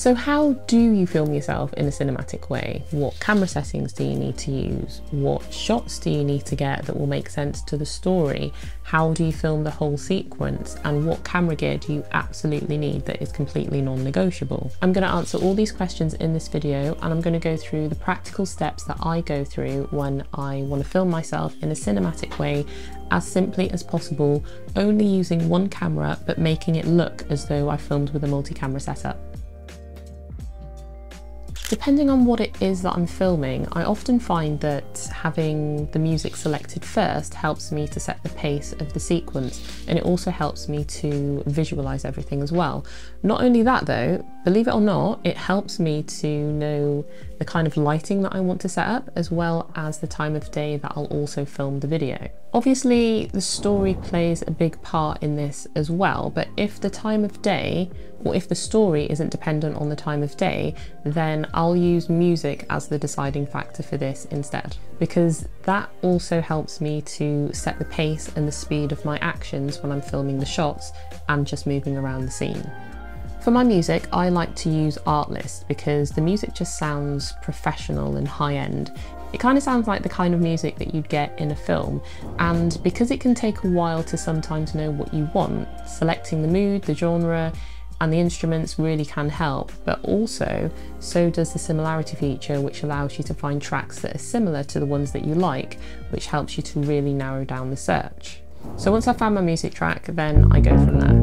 So how do you film yourself in a cinematic way? What camera settings do you need to use? What shots do you need to get that will make sense to the story? How do you film the whole sequence? And what camera gear do you absolutely need that is completely non-negotiable? I'm going to answer all these questions in this video and I'm going to go through the practical steps that I go through when I want to film myself in a cinematic way as simply as possible, only using one camera but making it look as though I filmed with a multi-camera setup. Depending on what it is that I'm filming, I often find that having the music selected first helps me to set the pace of the sequence and it also helps me to visualize everything as well. Not only that though, believe it or not, it helps me to know the kind of lighting that I want to set up as well as the time of day that I'll also film the video. Obviously the story plays a big part in this as well, but if the time of day or if the story isn't dependent on the time of day, then I'll use music as the deciding factor for this instead. Because that also helps me to set the pace and the speed of my actions when I'm filming the shots and just moving around the scene. For my music, I like to use Artlist because the music just sounds professional and high end. It kind of sounds like the kind of music that you'd get in a film, and because it can take a while to sometimes know what you want, selecting the mood, the genre, and the instruments really can help, but also so does the similarity feature which allows you to find tracks that are similar to the ones that you like, which helps you to really narrow down the search. So once I've found my music track, then I go from there.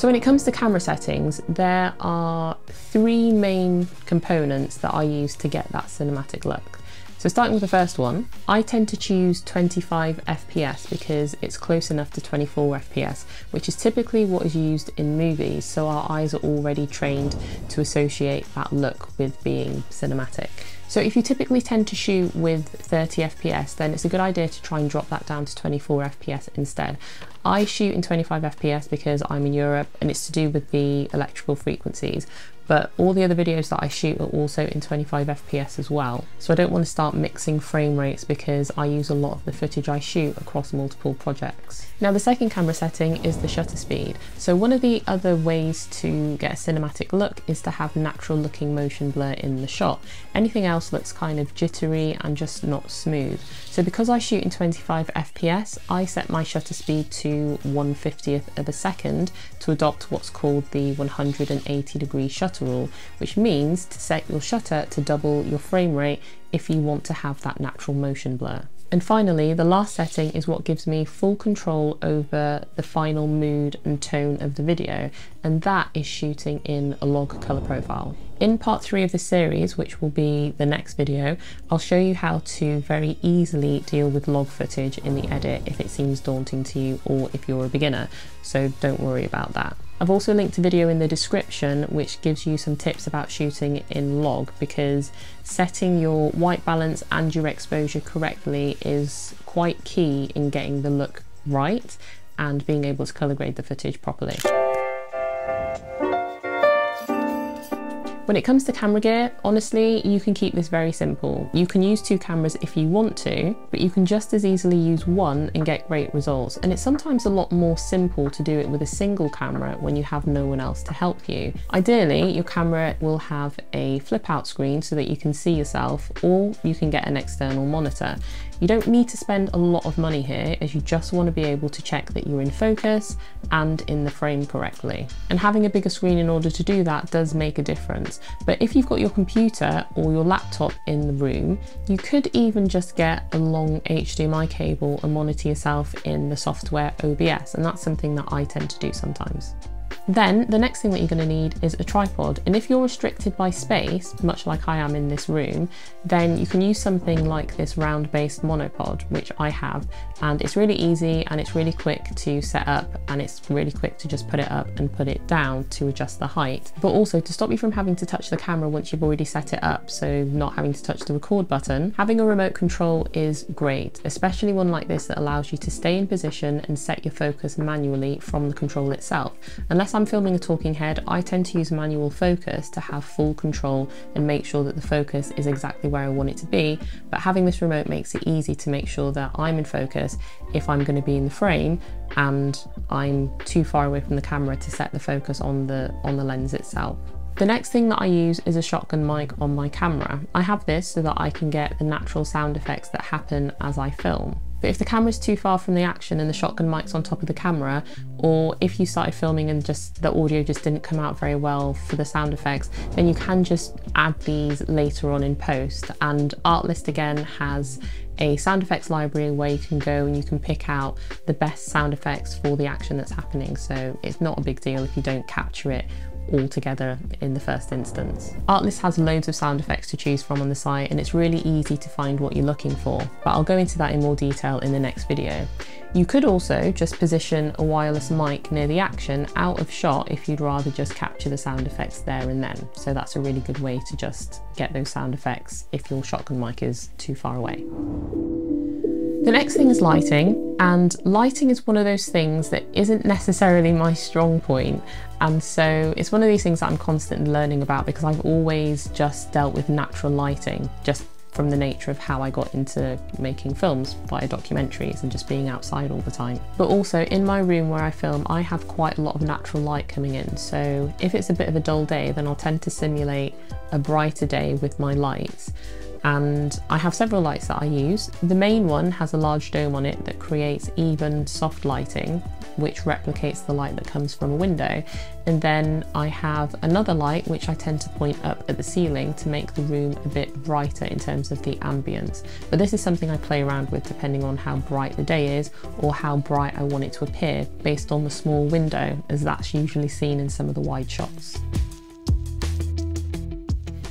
So when it comes to camera settings, there are three main components that I use to get that cinematic look. So starting with the first one, I tend to choose 25 FPS because it's close enough to 24 FPS, which is typically what is used in movies, so our eyes are already trained to associate that look with being cinematic. So if you typically tend to shoot with 30 FPS, then it's a good idea to try and drop that down to 24 FPS instead. I shoot in 25 FPS because I'm in Europe and it's to do with the electrical frequencies, but all the other videos that I shoot are also in 25 FPS as well. So I don't want to start mixing frame rates because I use a lot of the footage I shoot across multiple projects. Now the second camera setting is the shutter speed. So one of the other ways to get a cinematic look is to have natural looking motion blur in the shot. Anything else looks kind of jittery and just not smooth. So because I shoot in 25 FPS, I set my shutter speed to 1 50th of a second to adopt what's called the 180 degree shutter shutter rule, which means to set your shutter to double your frame rate if you want to have that natural motion blur. And finally, the last setting is what gives me full control over the final mood and tone of the video, and that is shooting in a log color profile. In part three of the series, which will be the next video, I'll show you how to very easily deal with log footage in the edit if it seems daunting to you or if you're a beginner, so don't worry about that. I've also linked a video in the description which gives you some tips about shooting in log because setting your white balance and your exposure correctly is quite key in getting the look right and being able to color grade the footage properly. When it comes to camera gear, honestly, you can keep this very simple. You can use two cameras if you want to, but you can just as easily use one and get great results. And it's sometimes a lot more simple to do it with a single camera when you have no one else to help you. Ideally, your camera will have a flip out screen so that you can see yourself, or you can get an external monitor. You don't need to spend a lot of money here as you just want to be able to check that you're in focus and in the frame correctly. And having a bigger screen in order to do that does make a difference. But if you've got your computer or your laptop in the room, you could even just get a long HDMI cable and monitor yourself in the software OBS. And that's something that I tend to do sometimes. Then the next thing that you're going to need is a tripod. And if you're restricted by space, much like I am in this room, then you can use something like this round based monopod, which I have. And it's really easy and it's really quick to set up and it's really quick to just put it up and put it down to adjust the height. But also to stop you from having to touch the camera once you've already set it up, so not having to touch the record button, having a remote control is great, especially one like this that allows you to stay in position and set your focus manually from the control itself. Unless I'm I'm filming a talking head, I tend to use manual focus to have full control and make sure that the focus is exactly where I want it to be. But having this remote makes it easy to make sure that I'm in focus if I'm going to be in the frame and I'm too far away from the camera to set the focus on the on the lens itself. The next thing that I use is a shotgun mic on my camera. I have this so that I can get the natural sound effects that happen as I film. But if the camera's too far from the action and the shotgun mic's on top of the camera, or if you started filming and just the audio just didn't come out very well for the sound effects, then you can just add these later on in post. And Artlist again has a sound effects library where you can go and you can pick out the best sound effects for the action that's happening. So it's not a big deal if you don't capture it all together in the first instance. Artlist has loads of sound effects to choose from on the site and it's really easy to find what you're looking for, but I'll go into that in more detail in the next video. You could also just position a wireless mic near the action out of shot if you'd rather just capture the sound effects there and then. So that's a really good way to just get those sound effects if your shotgun mic is too far away. The next thing is lighting, and lighting is one of those things that isn't necessarily my strong point, and so it's one of these things that I'm constantly learning about because I've always just dealt with natural lighting, just from the nature of how I got into making films via documentaries and just being outside all the time. But also in my room where I film, I have quite a lot of natural light coming in. So if it's a bit of a dull day, then I'll tend to simulate a brighter day with my lights and I have several lights that I use. The main one has a large dome on it that creates even soft lighting which replicates the light that comes from a window and then I have another light which I tend to point up at the ceiling to make the room a bit brighter in terms of the ambience but this is something I play around with depending on how bright the day is or how bright I want it to appear based on the small window as that's usually seen in some of the wide shots.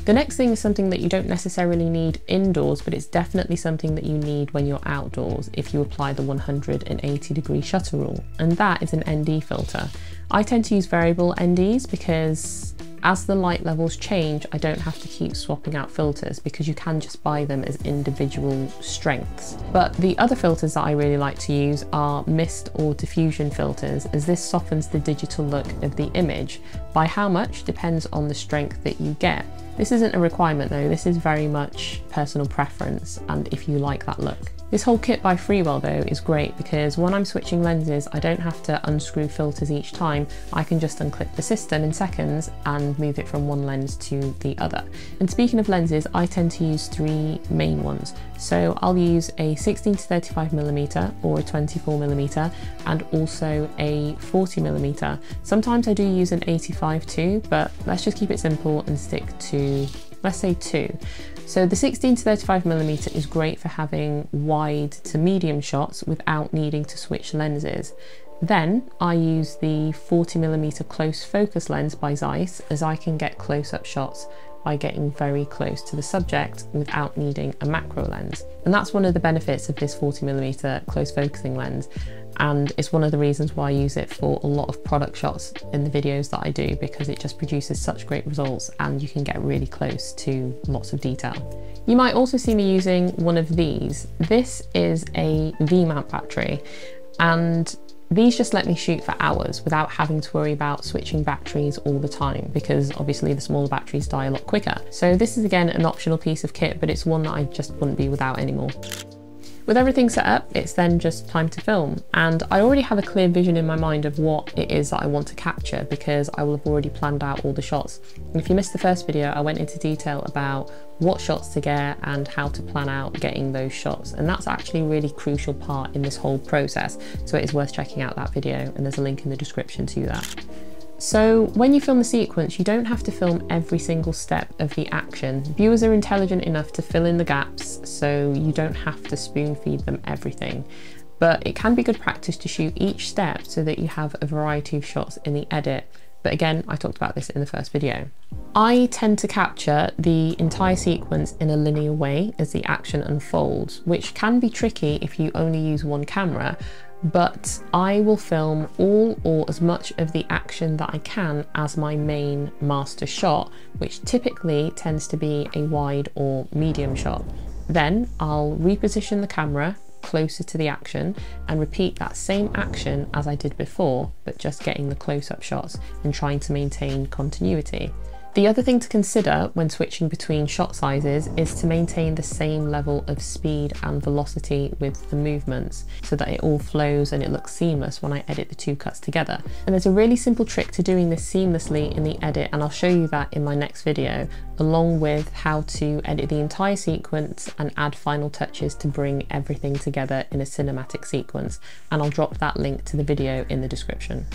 The next thing is something that you don't necessarily need indoors, but it's definitely something that you need when you're outdoors if you apply the 180 degree shutter rule, and that is an ND filter. I tend to use variable NDs because as the light levels change, I don't have to keep swapping out filters because you can just buy them as individual strengths. But the other filters that I really like to use are mist or diffusion filters as this softens the digital look of the image. By how much depends on the strength that you get. This isn't a requirement though, this is very much personal preference and if you like that look. This whole kit by Freewell though is great because when I'm switching lenses I don't have to unscrew filters each time, I can just unclip the system in seconds and move it from one lens to the other. And speaking of lenses, I tend to use three main ones. So I'll use a 16 to 35mm or a 24mm and also a 40mm. Sometimes I do use an 85 too, but let's just keep it simple and stick to let's say two. So the 16 to 35 millimeter is great for having wide to medium shots without needing to switch lenses. Then I use the 40 millimeter close focus lens by Zeiss as I can get close-up shots by getting very close to the subject without needing a macro lens. And that's one of the benefits of this 40mm close focusing lens and it's one of the reasons why I use it for a lot of product shots in the videos that I do because it just produces such great results and you can get really close to lots of detail. You might also see me using one of these. This is a V-mount battery and these just let me shoot for hours without having to worry about switching batteries all the time because obviously the smaller batteries die a lot quicker. So this is again an optional piece of kit, but it's one that I just wouldn't be without anymore. With everything set up, it's then just time to film. And I already have a clear vision in my mind of what it is that I want to capture because I will have already planned out all the shots. And if you missed the first video, I went into detail about what shots to get and how to plan out getting those shots. And that's actually a really crucial part in this whole process. So it is worth checking out that video and there's a link in the description to that. So when you film a sequence, you don't have to film every single step of the action. Viewers are intelligent enough to fill in the gaps, so you don't have to spoon feed them everything. But it can be good practice to shoot each step so that you have a variety of shots in the edit. But again, I talked about this in the first video. I tend to capture the entire sequence in a linear way as the action unfolds, which can be tricky if you only use one camera, but I will film all or as much of the action that I can as my main master shot, which typically tends to be a wide or medium shot. Then I'll reposition the camera closer to the action and repeat that same action as I did before, but just getting the close-up shots and trying to maintain continuity. The other thing to consider when switching between shot sizes is to maintain the same level of speed and velocity with the movements so that it all flows and it looks seamless when I edit the two cuts together. And there's a really simple trick to doing this seamlessly in the edit and I'll show you that in my next video along with how to edit the entire sequence and add final touches to bring everything together in a cinematic sequence and I'll drop that link to the video in the description.